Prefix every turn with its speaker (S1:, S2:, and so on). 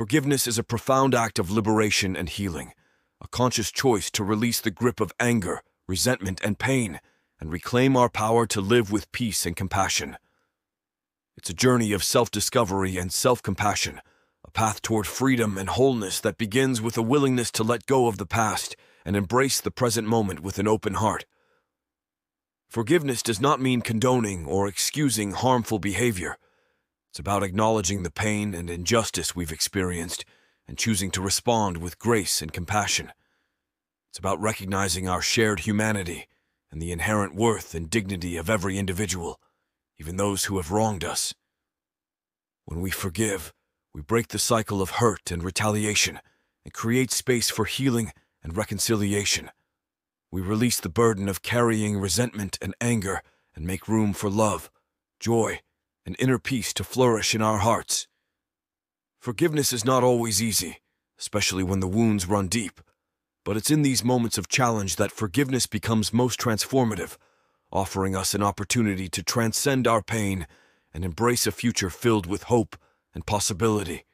S1: Forgiveness is a profound act of liberation and healing, a conscious choice to release the grip of anger, resentment, and pain, and reclaim our power to live with peace and compassion. It's a journey of self discovery and self compassion, a path toward freedom and wholeness that begins with a willingness to let go of the past and embrace the present moment with an open heart. Forgiveness does not mean condoning or excusing harmful behavior. It's about acknowledging the pain and injustice we've experienced and choosing to respond with grace and compassion. It's about recognizing our shared humanity and the inherent worth and dignity of every individual, even those who have wronged us. When we forgive, we break the cycle of hurt and retaliation and create space for healing and reconciliation. We release the burden of carrying resentment and anger and make room for love, joy, and inner peace to flourish in our hearts. Forgiveness is not always easy, especially when the wounds run deep, but it's in these moments of challenge that forgiveness becomes most transformative, offering us an opportunity to transcend our pain and embrace a future filled with hope and possibility.